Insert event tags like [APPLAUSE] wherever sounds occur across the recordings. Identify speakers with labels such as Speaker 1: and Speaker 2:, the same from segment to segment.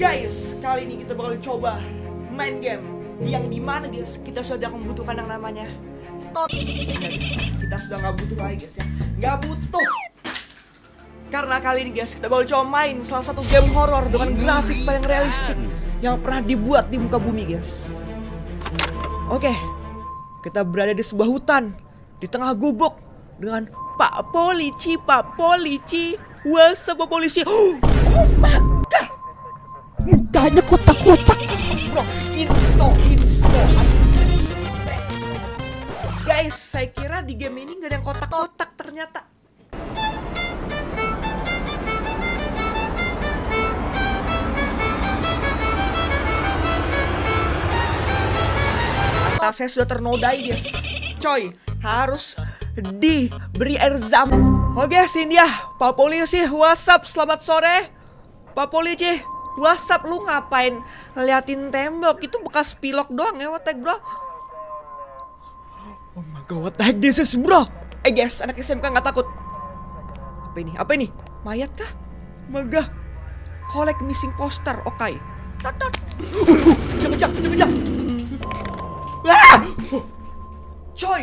Speaker 1: Guys, kali ini kita bakal coba main game yang di mana guys kita sudah membutuhkan yang namanya tot. Kita sudah nggak butuh lagi guys ya, nggak butuh. Karena kali ini guys kita bakal coba main salah satu game horror dengan grafik paling realistik yang pernah dibuat di muka bumi guys. Oke, kita berada di sebuah hutan di tengah gubuk dengan Pak Polisi, Pak Polisi, Wasa [GASPS] Pak Polisi. Oh
Speaker 2: Mukanya kotak-kotak.
Speaker 1: bro, insto, insto. Guys, saya kira di game ini nggak ada yang kotak-kotak ternyata. Mata saya sudah ternodai guys Coy, harus diberi air zam Oke, sini ya Pak Polisi, WhatsApp, selamat sore Pak Polisi, WhatsApp lu ngapain ngeliatin tembok Itu bekas pilok doang ya, what the bro Oh my god, what the heck this is bro Eh guys, anak SMK nggak takut Apa ini, apa ini? Mayat kah? Megah Collect missing poster, oke Tat-tat. Cepet, cepet, cepet, cepet Ah! Coy,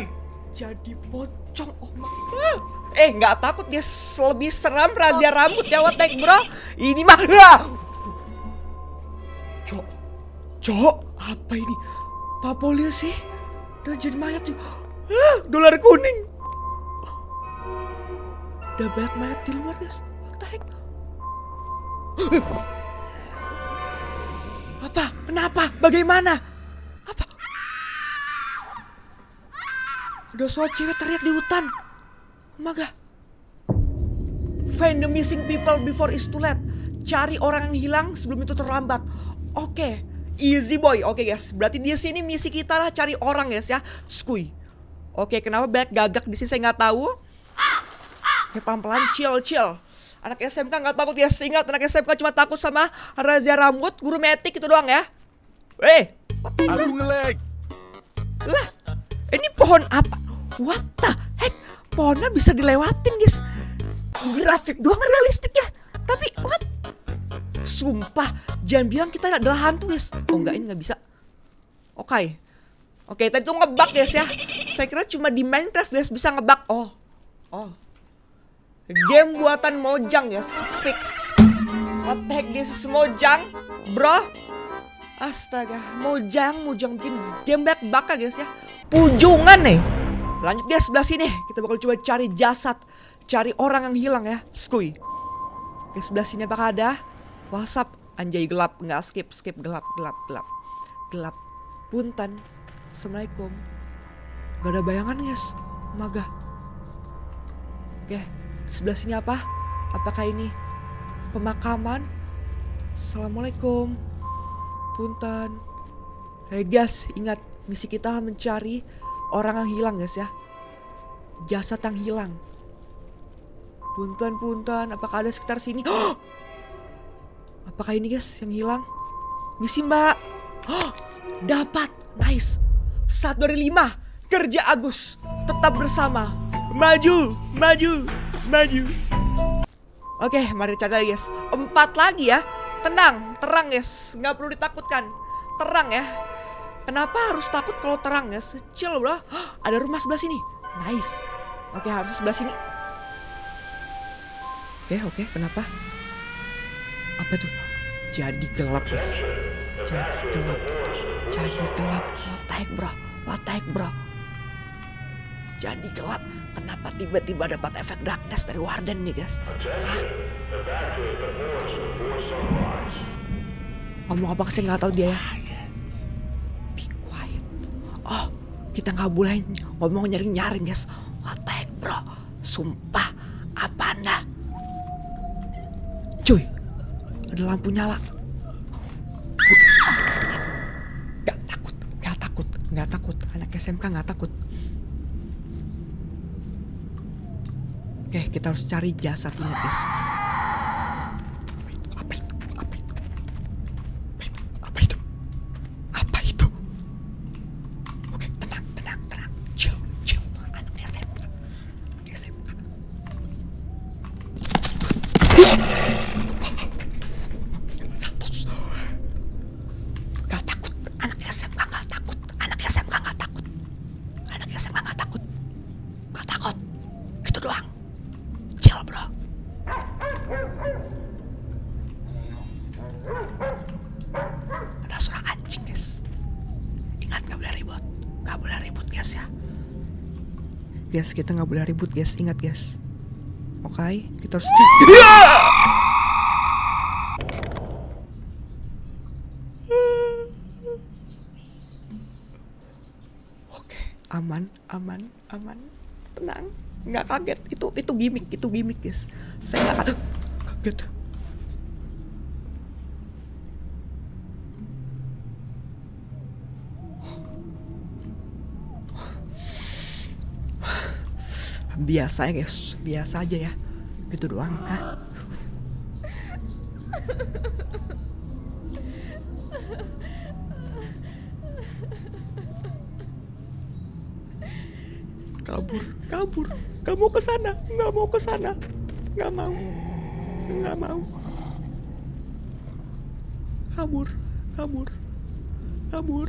Speaker 1: jadi pocong oh my. Ah! Eh, nggak takut dia lebih seram razia rambut ya watek bro. Ini mah. Ah! Cok, apa ini? Pak polisi dan jadi mayat tuh. Dolar kuning. Ada banyak mayat di luar guys. What the? Apa? Kenapa? Bagaimana? Apa? Ada suara cewek teriak di hutan. God. Find the missing people before it's too late. Cari orang yang hilang sebelum itu terlambat. Oke, easy boy. Oke guys, berarti di sini misi kita lah cari orang guys ya. Skui. Oke, kenapa banyak gagak di sini saya nggak tahu. Oke, pelan-pelan, chill, chill. Anak SMK nggak takut ya. Ingat, anak SMK cuma takut sama razia rambut, guru metik itu doang ya. Eh,
Speaker 3: Aku ngelag.
Speaker 1: lah, ini pohon apa? What the heck? Pohonnya bisa dilewatin, guys. Grafik doang realistik ya. Tapi what? Sumpah, jangan bilang kita adalah hantu, guys. Oh enggak, ini nggak bisa. Oke. Oke, tadi tuh ngebug guys ya. Saya kira cuma di Minecraft guys bisa ngebug. Oh. Oh. Game buatan Mojang guys. Fix. What the this is Mojang? Bro, Astaga, Mojang, Mojang bikin game back baka guys ya. Pujungan nih. Lanjut guys sebelah sini. Kita bakal coba cari jasad, cari orang yang hilang ya. Skui. Oke sebelah sini apakah ada? WhatsApp anjay gelap nggak skip skip gelap gelap gelap gelap. Punten. Assalamualaikum. Gak ada bayangan guys. Maga. Oke sebelah sini apa? Apakah ini pemakaman? Assalamualaikum. Punten. Hey guys, ingat misi kita mencari orang yang hilang guys ya. Jasad yang hilang. Punten, punten. Apakah ada sekitar sini? [GASPS] Apakah ini guys yang hilang? Misi mbak. Dapat. Nice. Satu dari lima. Kerja Agus. Tetap bersama. Maju, maju, maju. Oke, mari cari lagi guys. Empat lagi ya. Tenang, terang guys. Nggak perlu ditakutkan. Terang ya. Kenapa harus takut kalau terang ya? Chill bro. Ada rumah sebelah sini. Nice. Oke, harus sebelah sini. Oke, oke. Kenapa? Apa tuh? Jadi gelap guys. Jadi gelap. Jadi gelap. What the bro? What the bro? Jadi gelap. Kenapa tiba-tiba dapat efek darkness dari Warden nih guys? Ngomong apa sih nggak tahu dia ya? Be quiet. Oh, kita nggak boleh ngomong nyaring-nyaring guys. What the bro? Sumpah, apa anda? Cuy, ada lampu nyala. Gak takut, gak takut, gak takut. Anak SMK gak takut. Oke, kita harus cari jasad ini guys. Apa itu? Apa itu? Apa itu? Apa itu? Apa itu? Oke, tenang, tenang, tenang. Chill, chill. Anak SMK. Anak SMK. Satu. Guys, kita nggak boleh ribut, guys. Ingat, guys. Oke, kita harus. Oke, aman, aman, aman, tenang, nggak kaget. Itu itu gimmick, itu gimmick, guys. Saya nggak kaget. Biasa ya guys. Biasa aja ya. Gitu doang Hah? kabur kabur. Nggak mau ke sana nggak mau ke sana. Nggak mau nggak mau. Kabur kabur. Kabur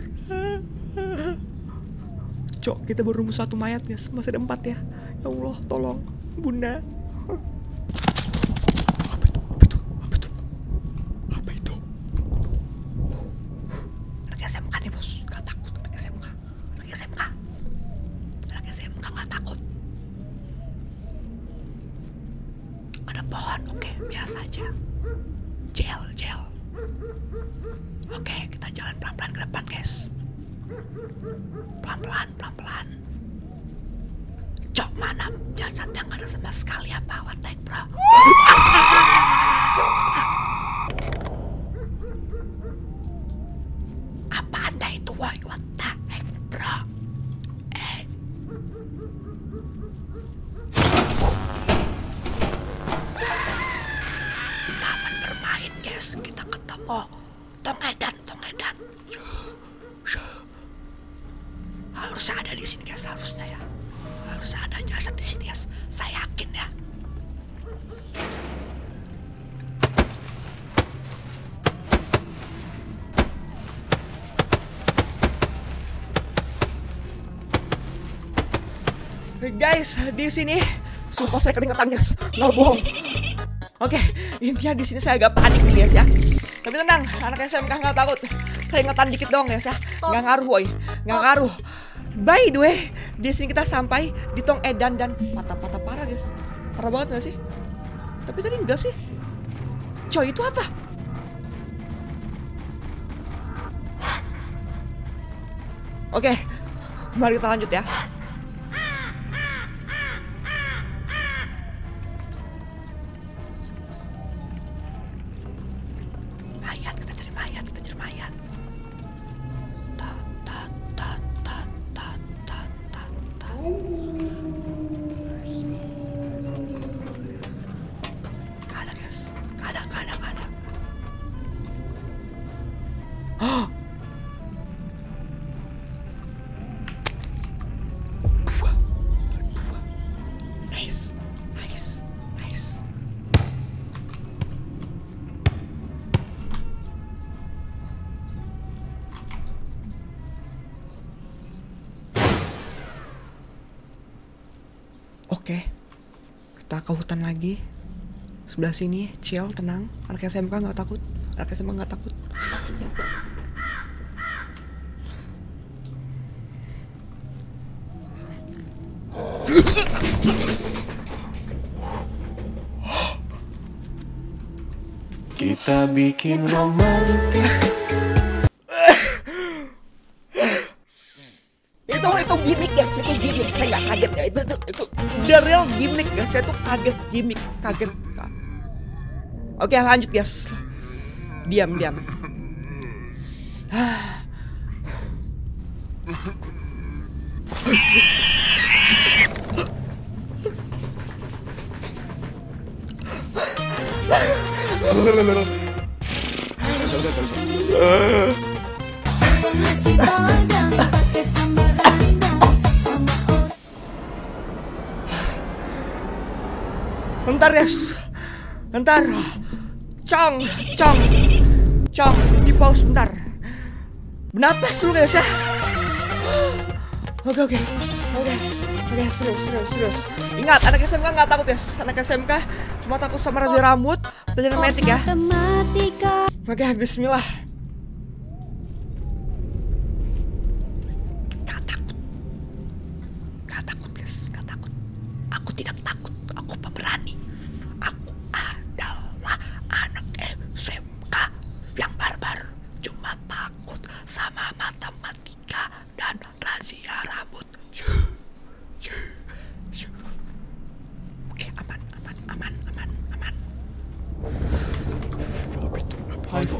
Speaker 1: Cok, kita baru nemu satu mayat guys, masih ada empat ya. Ya Allah, tolong, bunda. Tongedan, Tongedan. Harus ada di sini guys, harusnya ya. Harus ada jasad di sini guys. Saya yakin ya. Guys, di sini sumpah saya keringetan guys. Nggak bohong. Oke, intinya di sini saya agak panik nih guys ya. Tapi tenang, anak SMK nggak takut. Keringetan dikit dong ya. Nggak ngaruh woy, nggak ngaruh. By the way, di sini kita sampai di Tong Edan dan patah-patah parah guys. Parah banget nggak sih? Tapi tadi enggak sih. Coy itu apa? Oke, mari kita lanjut ya. Oke, kita ke hutan lagi. Sebelah sini, chill, tenang. Anak SMK nggak takut. Anak SMK nggak takut. Gimmick, kaget. Ka- Oke lanjut guys. Diam diam. Bentar guys. Bentar. Cong, cong. Cong, di pause bentar. Bernapas dulu guys ya. Oke oke. Oke. Oke, serius, serius, serius. Ingat, anak SMK nggak takut guys. Anak SMK cuma takut sama raja rambut, pelajaran metik ya. Oke, bismillah. Gak takut. Gak takut guys, gak takut.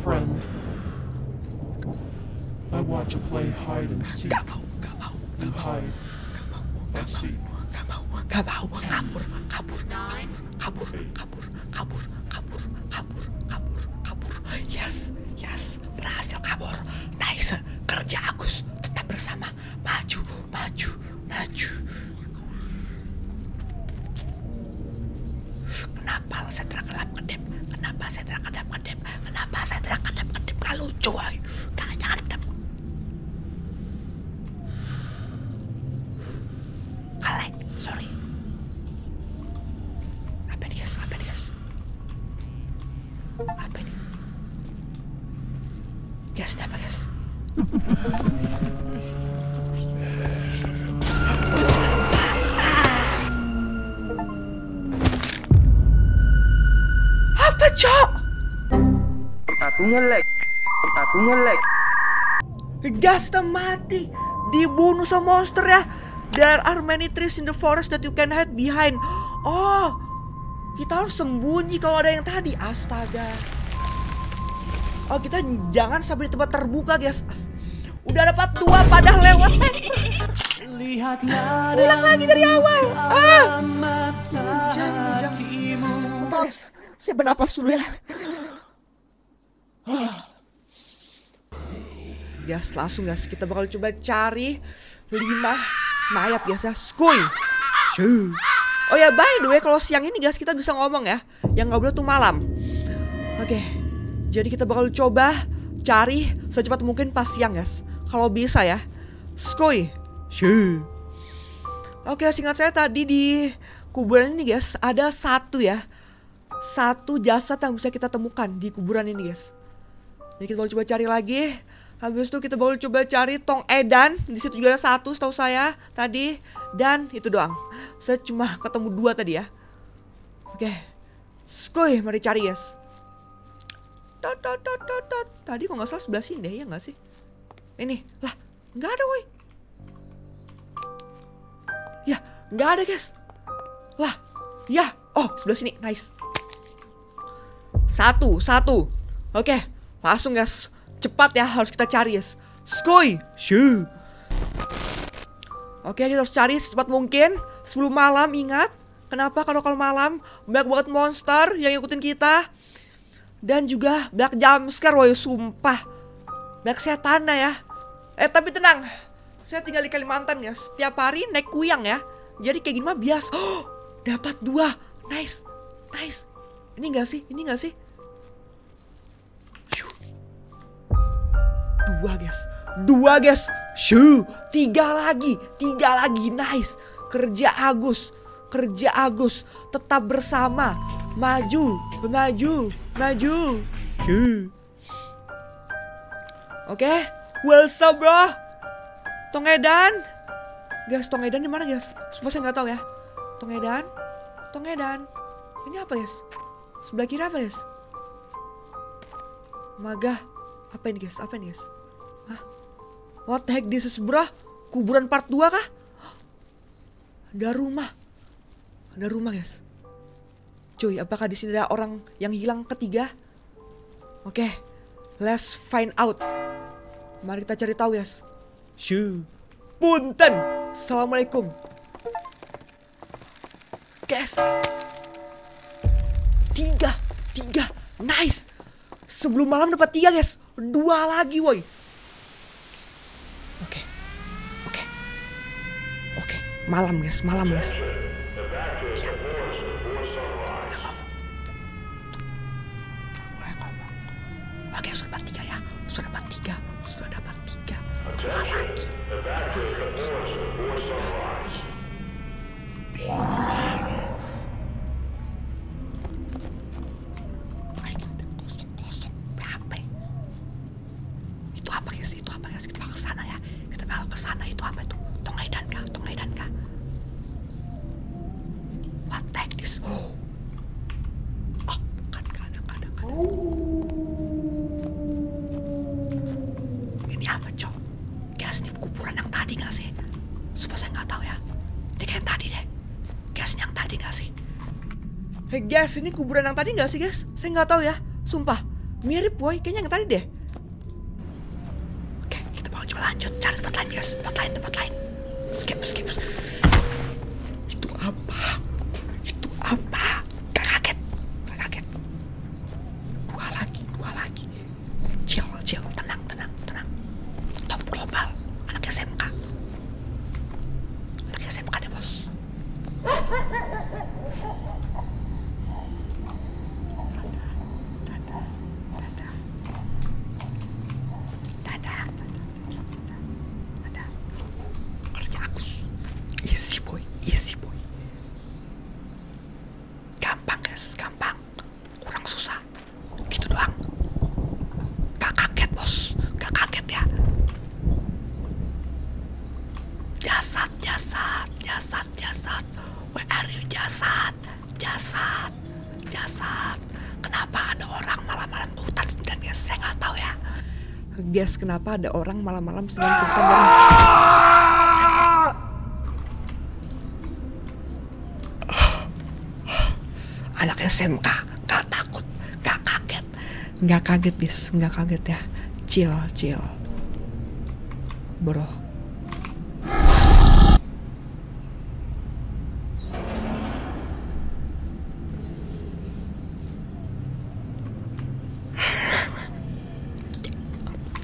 Speaker 3: friend. I want to play hide and seek.
Speaker 1: Gak mau, gak mau,
Speaker 3: You hide. I seek.
Speaker 1: Gak mau, kabur, kabur, kabur, kabur, kabur, kabur, kabur, kabur, kabur. Yes, yes, berhasil kabur. Nice, kerja Agus. Tetap bersama, maju, maju, maju. Kenapa saya terkelap kedip? Kenapa saya terkedap kedip? Kenapa saya terkedap kedip? Gak lucu, woy. Kita mati. Dibunuh sama monster ya. There are many trees in the forest that you can hide behind. Oh Kita harus sembunyi kalau ada yang tadi. Astaga. Oh kita jangan sampai di tempat terbuka guys. Udah dapat dua pada lewat. Ulang lagi dari awal. Ah. Bujang.
Speaker 2: Bentar guys, saya bernapas dulu ya.
Speaker 1: Guys langsung guys kita bakal coba cari lima mayat guys ya. Skuy. Oh ya by the way kalau siang ini guys kita bisa ngomong ya. Yang nggak boleh tuh malam. Oke Jadi kita bakal coba cari secepat mungkin pas siang guys. Kalau bisa ya. Skuy. Oke singkat saya tadi di kuburan ini guys Ada satu ya. Satu jasad yang bisa kita temukan di kuburan ini guys. Jadi kita coba cari lagi. Habis itu kita bakal coba cari Tong Edan. Di situ juga ada satu setahu saya tadi. Dan itu doang. Saya cuma ketemu dua tadi ya. Oke. Skuy, mari cari tot. Tadi kok nggak salah sebelah sini deh, ya nggak sih? Ini, lah, nggak ada woi. Ya, nggak ada guys. Lah, ya, oh sebelah sini, nice. Satu, satu. Oke, langsung guys. Cepat ya, harus kita cari guys. Skoy, shoo. Oke, kita harus cari secepat mungkin. Sebelum malam, ingat. Kenapa kalau kalau malam banyak banget monster yang ngikutin kita. Dan juga banyak jumpscare, woy, sumpah. Banyak setan ya. Eh, tapi tenang. Saya tinggal di Kalimantan ya. Setiap hari naik kuyang ya. Jadi kayak gini mah biasa. [GASPS] Oh, dapat dua. Nice. Nice. Ini enggak sih? Ini enggak sih? Dua guys. Dua guys. Shoo. Tiga lagi. Tiga lagi. Nice. Kerja Agus. Kerja Agus. Tetap bersama. Maju. Maju. Maju. Shoo. Oke. What's up bro? Tongedan. Guys, Tongedan di mana guys? Sumpah saya nggak tahu ya. Tongedan. Tongedan. Ini apa guys? Sebelah kiri apa guys? Maga. Apa ini guys? Apa ini guys? What the heck this is bro? Kuburan part 2 kah? Ada rumah. Ada rumah guys. Cuy, apakah di sini ada orang yang hilang ketiga? Oke, let's find out. Mari kita cari tahu guys. Shoo. Punten. Assalamualaikum. Guys. Tiga. Tiga. Nice. Sebelum malam dapat tiga guys. Dua lagi woi. Malam guys. Malam guys. Guys, ini kuburan yang tadi gak sih guys? Saya nggak tahu ya, sumpah. Mirip boy, kayaknya yang tadi deh. Oke, kita bakal coba lanjut cari tempat lain guys, tempat lain, tempat lain. Skip, skip. Itu apa? Itu apa? Gak kaget, gak kaget. Dua lagi, dua lagi. Chill, chill, tenang, tenang, tenang. Top global, anak SMK. Anak SMK deh bos. Dadah. Dadah. Kerja aku. Easy boy, easy boy. Gampang guys, gampang. Kurang susah. Gitu doang. Gak kaget bos, gak kaget ya. Jasad, jasad, jasad, jasad. Where are you jasad? Jasad, jasad. Kenapa ada orang malam-malam ke hutan sendirian guys? Saya nggak tahu ya. Guys, kenapa ada orang malam-malam ke hutan dan anak SMK nggak takut nggak kaget. Nggak kaget guys nggak kaget ya. Chill chill. Bro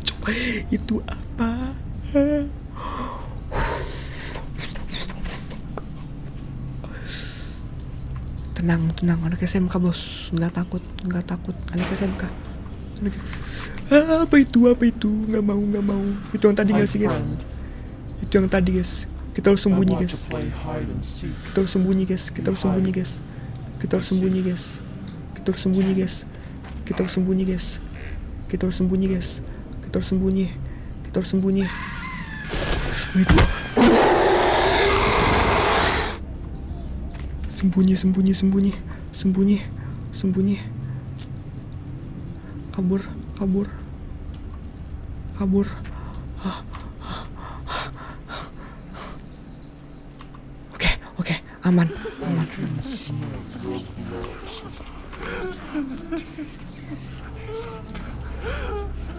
Speaker 1: Coba, itu apa? Tenang tenang anak SMK bos. Nggak takut nggak takut. Anak SMK Anak- Ah, apa itu apa itu? Nggak mau nggak mau. Itu yang tadi
Speaker 3: My
Speaker 1: nggak sih guys.
Speaker 3: friend,
Speaker 1: itu yang tadi guys. Kita harus sembunyi guys. kita harus sembunyi guys. Kita harus sembunyi guys. Kita harus sembunyi guys. Kita harus sembunyi guys. Kita harus sembunyi guys. Kita harus sembunyi guys kita harus sembunyi kita harus sembunyi itu. Sembunyi sembunyi sembunyi. Sembunyi sembunyi. Kabur kabur. Kabur. Oke oke. Aman aman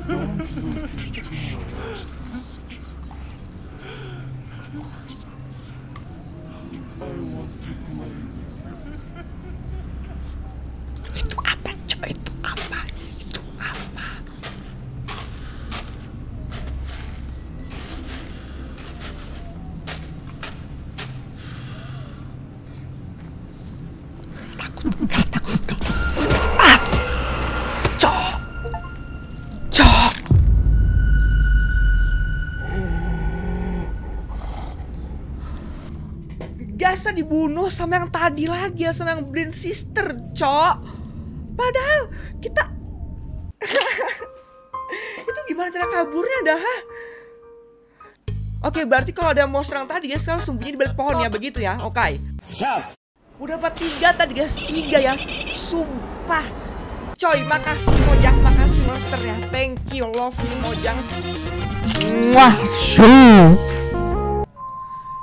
Speaker 1: itu Tadi dibunuh sama yang tadi lagi ya sama yang blind sister, cok. Padahal kita [LAUGHS] itu gimana cara kaburnya dah? ha? Oke, berarti kalau ada monster yang tadi guys, kalau sembunyi di balik pohon ya, begitu ya? Oke. Udah dapat tiga tadi guys, tiga ya. Sumpah. Coy, makasih Mojang, makasih monsternya. Thank you, love you Mojang. Mwah,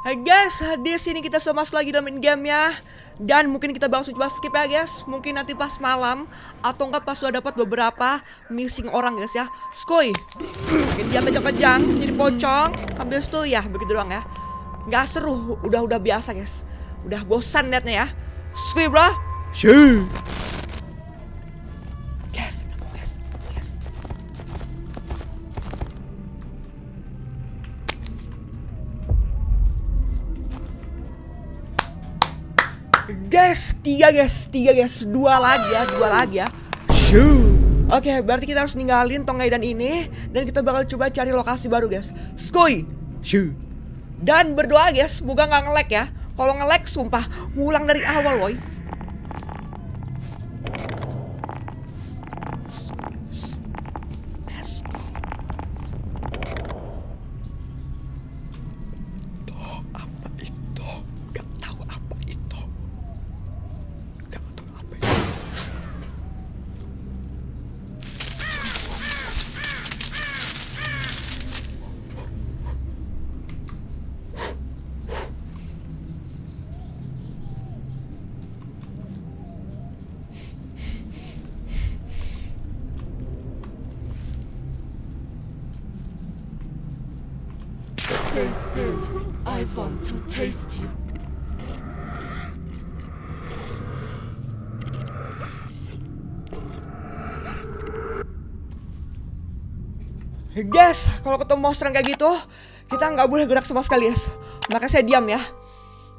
Speaker 1: Hai guys, di sini kita sudah masuk lagi dalam in-game ya. Dan mungkin kita bakal coba skip ya guys. Mungkin nanti pas malam atau enggak pas sudah dapat beberapa missing orang guys ya. Skoy. Mungkin dia kejang-kejang jadi pocong. Habis itu ya begitu doang ya. Nggak seru, udah-udah biasa guys. Udah bosan liatnya ya. Skoy bro. Shoo. Guys, tiga guys, tiga guys, dua lagi ya, dua lagi ya. Shoo. Oke, berarti kita harus ninggalin Tongai dan ini dan kita bakal coba cari lokasi baru guys. Skoy. Shoo. Dan berdoa guys, semoga nggak nge-lag ya. Kalau nge-lag sumpah ngulang dari awal woi. Let's go. Tuh, apa itu? Gak tahu apa itu. Gak tahu apa itu.
Speaker 4: Tasted. I want to taste you.
Speaker 1: Guys, kalau ketemu monster yang kayak gitu, kita nggak boleh gerak sama sekali, guys. Maka saya diam ya.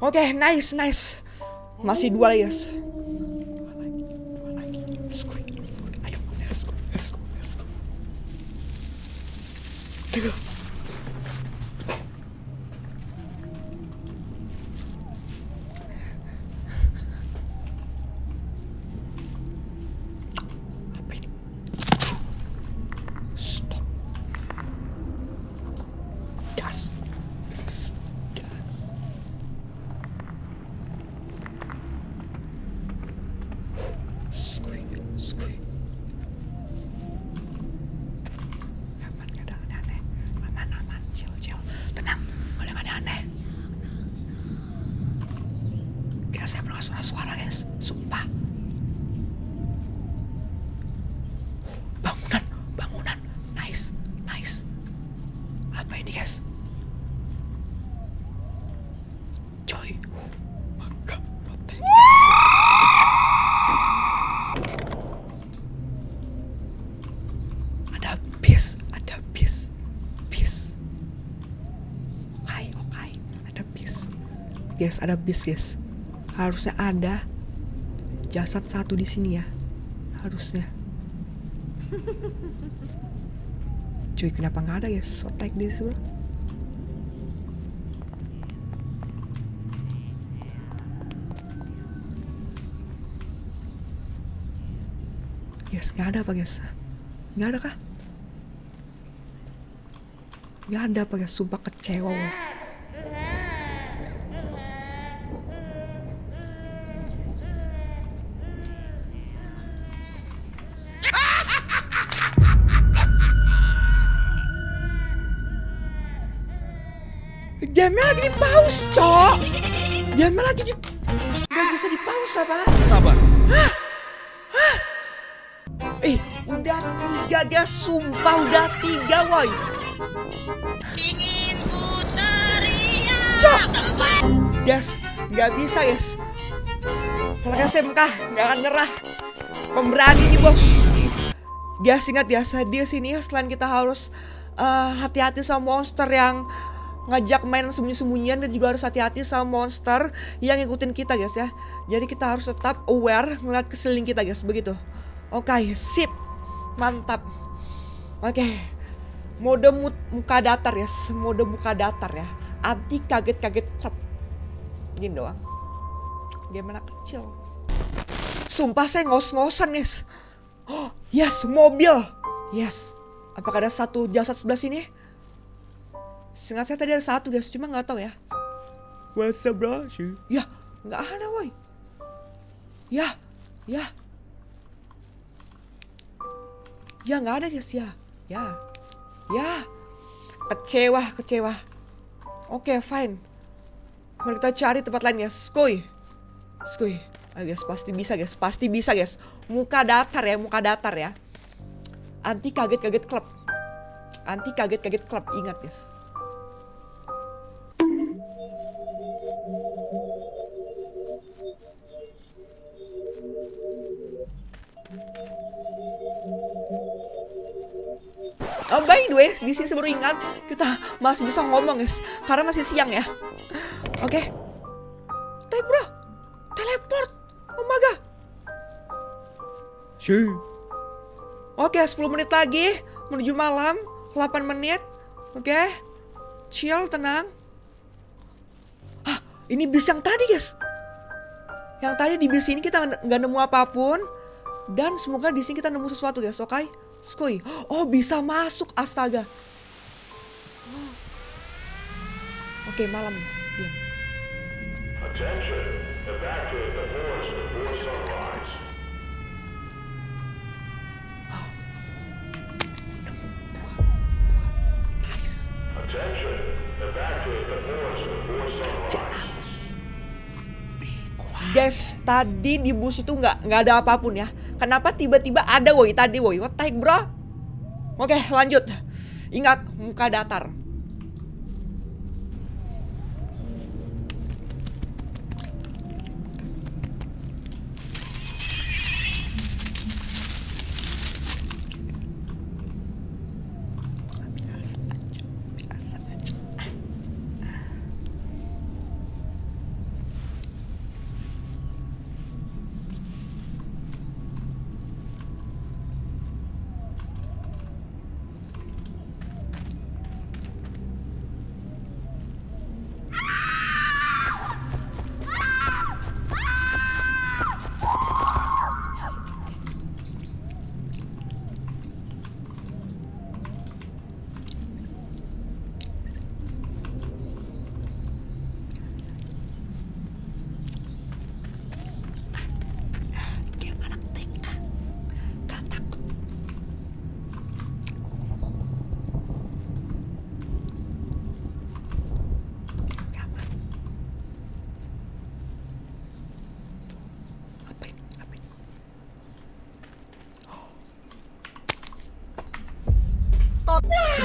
Speaker 1: Oke, nice, nice. Masih dua guys. Dua lagi, dua lagi. Let's go. Ayo, let's go, let's go, let's go. Ayo. Apa ini? Stop. Gas. Gas. Gas. Squeak. Squeak. Aman, gak ada aneh-aneh. Aman, aman. Chill, chill. Tenang. Gak ada yang aneh-aneh. Kayak saya pernah suara-suara, guys. Sumpah. Bangunan, bangunan. Nice, nice. Apa ini guys? Coy. Maka mati. Ada bis, ada bis, bis. Oke, oke, ada bis. Guys, ada bis guys. Harusnya ada jasad satu di sini ya. Harusnya. [LAUGHS] Cuy, kenapa nggak ada ya sotek di sebelah? Yes, nggak ada apa guys? Nggak ada kah? Nggak ada apa guys? Sumpah kecewa gua. Jamnya lagi di pause, cok. Jamnya lagi di... Gak bisa di pause apa?
Speaker 5: Sabar.
Speaker 1: Eh, udah tiga guys, sumpah udah tiga, woi.
Speaker 6: Ingin ku teriak
Speaker 1: Cok. Guys, nggak bisa guys. Anak SMK nggak akan nyerah. Pemberani nih bos. Guys ingat ya, di sini ya selain kita harus eh, hati-hati sama monster yang ngajak main sembunyi-sembunyian dan juga harus hati-hati sama monster yang ngikutin kita guys ya. Jadi kita harus tetap aware ngeliat ke sekeliling kita guys, begitu. Oke, sip. Mantap. Oke. Mode mu- muka datar ya, mode muka datar ya. Anti kaget-kaget klub. Gini doang. Dia mana kecil. Sumpah saya ngos-ngosan guys. Oh, [GASPS] yes, mobil. Yes. Apakah ada satu jasad sebelah sini? Seingat saya tadi ada satu guys, cuma nggak tahu ya. What's up bro? Ya, nggak ada woi. Ya, ya. Ya nggak ada guys ya. Ya, ya. Kecewa, kecewa. Oke, fine. Mari kita cari tempat lain guys. Skuy. Skuy. Ayo guys, pasti bisa guys. Pasti bisa guys. Muka datar ya, muka datar ya. Anti kaget-kaget klub. Anti kaget-kaget klub, ingat guys. Way, di sini baru ingat kita masih bisa ngomong guys, karena masih siang ya. Oke. Teh bro, teleport. Oh my god. Sih. Oke, 10 menit lagi menuju malam, 8 menit. Oke. Chill, tenang. Ah, ini bis yang tadi, guys. Yang tadi di bis ini kita nggak nemu apa pun dan semoga di sini kita nemu sesuatu, guys. Oke? Skoy. Oh, bisa masuk, astaga. Oke, malam, guys. Diam. Nice. Guys, tadi di bus itu nggak nggak ada apa pun ya. Kenapa tiba-tiba ada woi tadi woi? What the heck, bro? Oke, lanjut. Ingat muka datar.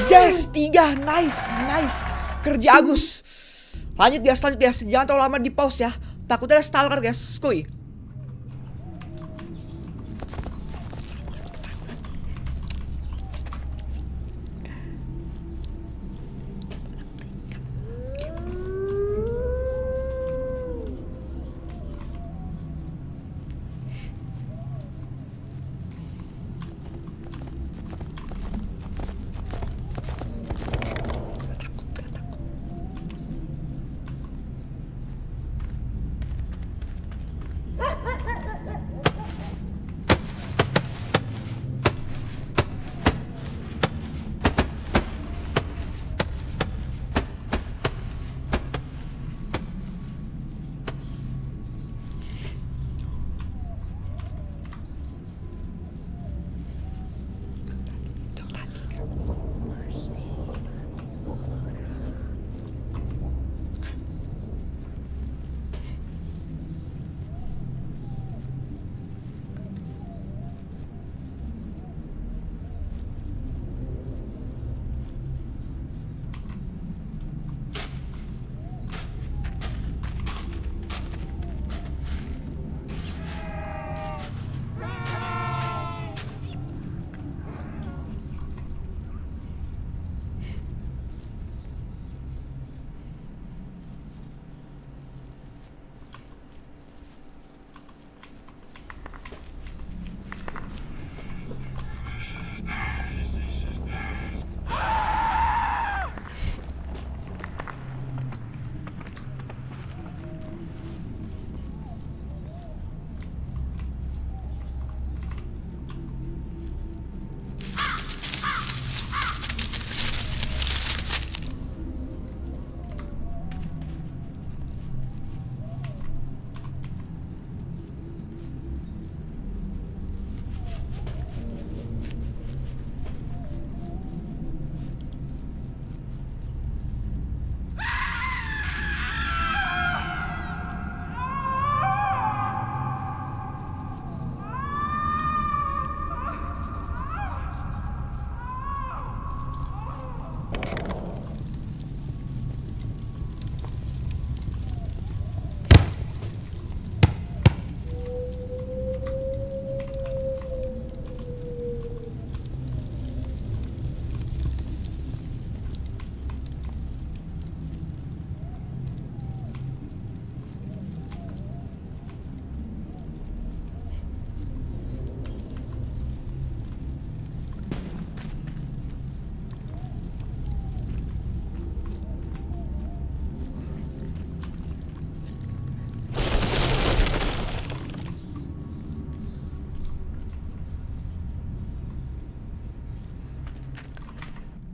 Speaker 1: Yes, tiga, nice, nice. Kerja Agus. Lanjut ya, lanjut ya. Jangan terlalu lama di pause ya. Takutnya ada stalker guys. Skuy.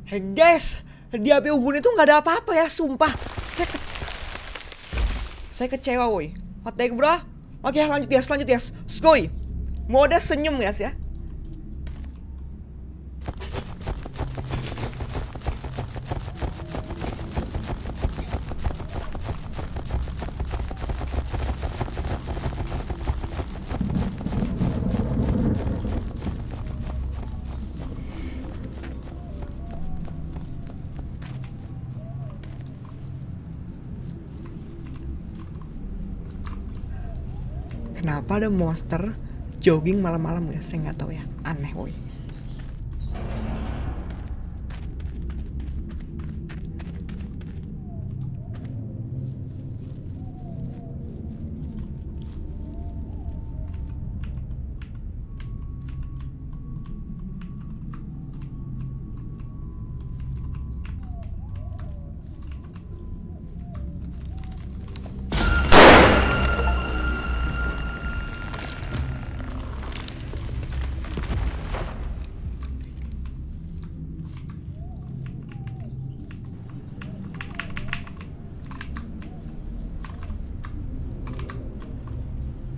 Speaker 1: Hey guys, di HP Ubun itu nggak ada apa-apa ya, sumpah. Saya kece saya kecewa, woi. The heck, bro? Oke, lanjut ya, lanjut ya. Skoy. Mode senyum guys ya. Ada monster jogging malam-malam ya? Saya nggak tahu ya. Aneh, woi.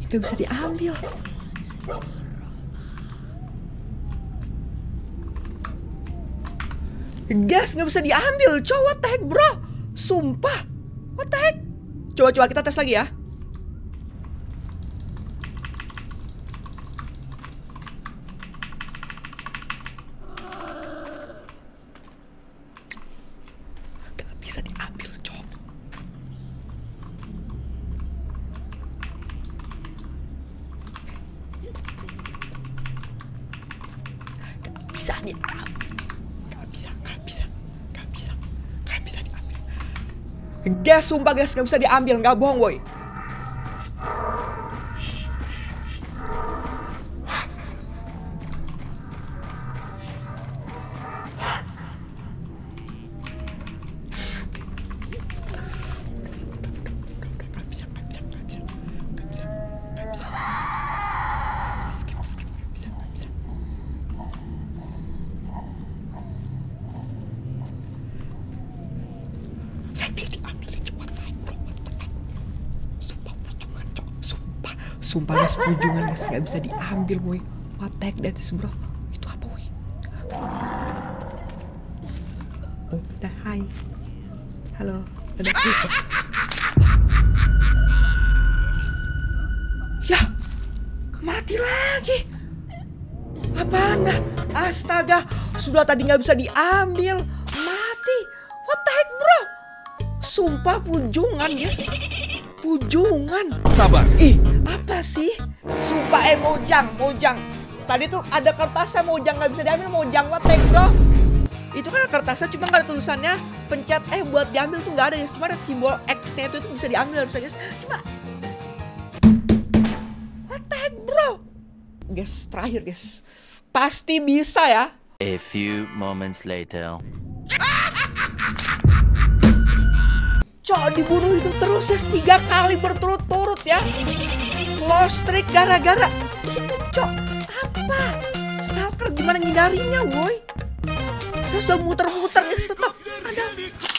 Speaker 1: Itu bisa diambil. Gas nggak bisa diambil, cow what the heck bro? Sumpah, what the heck? Coba-coba kita tes lagi ya. Guys, sumpah guys, nggak bisa diambil, nggak bohong boy. Sumpah, guys, pujungan guys, nggak bisa diambil boy. What the heck that is bro? Itu apa boy? Oh, dah hai. Halo, ada kita. Ya, mati lagi. Apaan dah? Astaga, sudah tadi nggak bisa diambil. Mati. What the heck bro? Sumpah pujungan guys. Pujungan.
Speaker 5: Sabar.
Speaker 1: Ih? Sumpah eh Mojang, Mojang. Tadi tuh ada kertasnya Mojang nggak bisa diambil Mojang what heck, bro? Itu kan ada kertasnya cuma nggak ada tulisannya pencet eh buat diambil tuh nggak ada ya. Cuma ada simbol X-nya itu, itu bisa diambil harusnya guys. Cuma What the heck, bro? Guys, terakhir guys. Pasti bisa ya.
Speaker 7: A few moments later.
Speaker 1: Cok dibunuh itu terus ya tiga kali berturut-turut ya. Lost streak gara-gara itu cok apa? Stalker gimana ngindarinya woi? Saya sudah muter-muter guys tetap ada.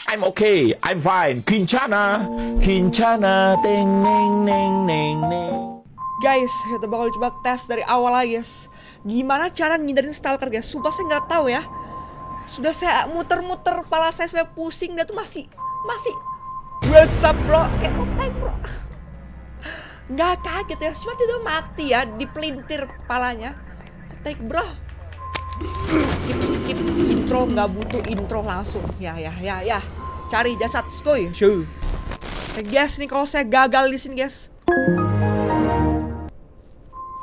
Speaker 5: I'm okay. I'm fine. Kincana. Kincana. Ting ning ning ning ning.
Speaker 1: Guys, kita bakal coba tes dari awal lagi guys. Gimana cara ngindarin stalker guys? Sumpah saya nggak tahu ya. Sudah saya muter-muter kepala saya sampai pusing dia tuh masih masih What's up bro? Kayak otak bro Nggak kaget ya, cuma itu mati ya Dipelintir kepalanya. Otak bro. Skip skip intro nggak butuh intro langsung. Ya ya ya ya. Cari jasad skoy. Shoo. Eh, guys nih kalau saya gagal di sini guys.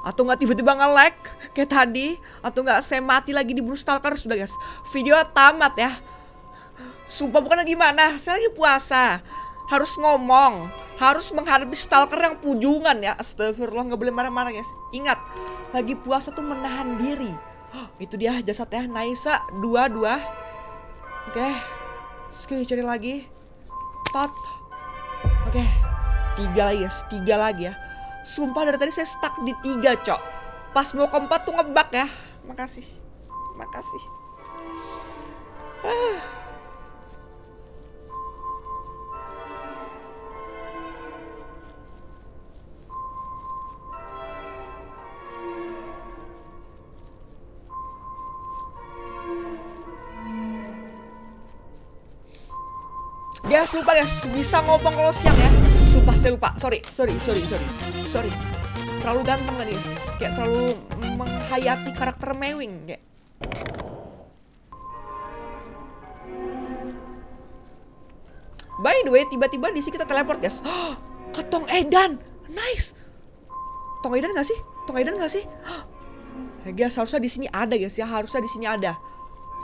Speaker 1: Atau nggak tiba-tiba nge-lag kayak tadi atau nggak saya mati lagi di Bruce Stalker sudah guys. Video tamat ya. Sumpah bukan gimana, saya lagi puasa. Harus ngomong, harus menghadapi stalker yang pujungan ya. Astagfirullah, nggak boleh marah-marah guys. Ingat, lagi puasa tuh menahan diri. Oh, itu dia jasadnya Naisa, dua dua. Oke, Oke, cari lagi. Tot. Oke, tiga lagi guys, tiga lagi ya. Sumpah dari tadi saya stuck di tiga cok. Pas mau keempat tuh ngebak ya. Makasih, makasih. Ah. Guys lupa guys bisa ngomong kalau siang ya. Sumpah saya lupa. Sorry sorry sorry sorry. Sorry. Terlalu ganteng tadi guys. Kayak terlalu menghayati karakter Mewing kayak. By the way tiba-tiba di sini kita teleport guys. Ke Tong Edan. Nice. Tong Edan gak sih? Tong Edan gak sih? Ya guys harusnya di sini ada guys ya. Harusnya di sini ada.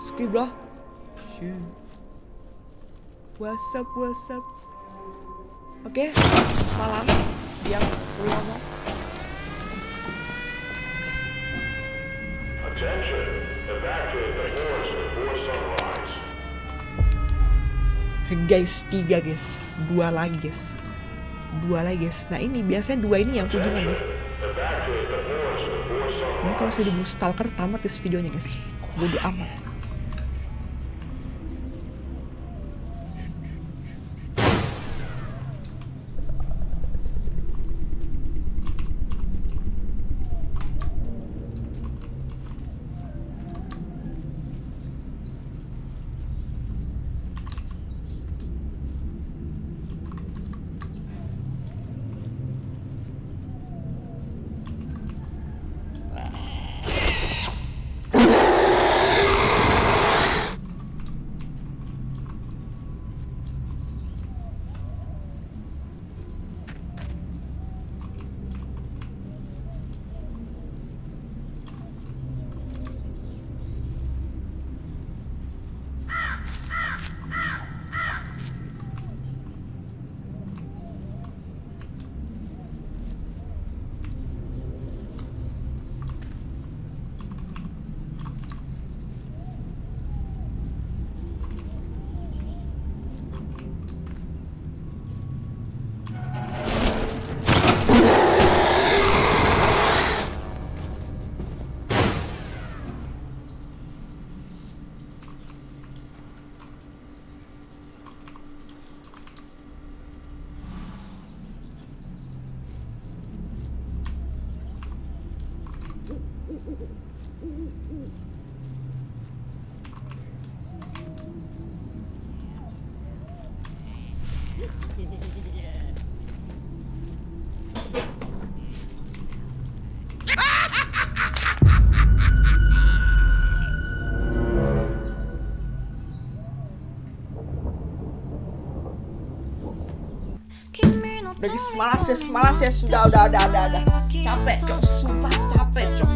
Speaker 1: Skip bro. Shoot What's up, what's up? Oke, malam dia ngomong.
Speaker 3: Attention. Evacuate the forest before sunrise.
Speaker 1: Guys, tiga guys, dua lagi guys, dua lagi guys. Nah ini biasanya dua ini yang kunjungan ya.
Speaker 3: Sunrise.
Speaker 1: Ini kalau saya diburu stalker tamat guys videonya guys. Bodoh amat. Udah guys, malas ya, malas ya, sudah, udah, udah, udah, udah. Capek, cok, sumpah capek, cok.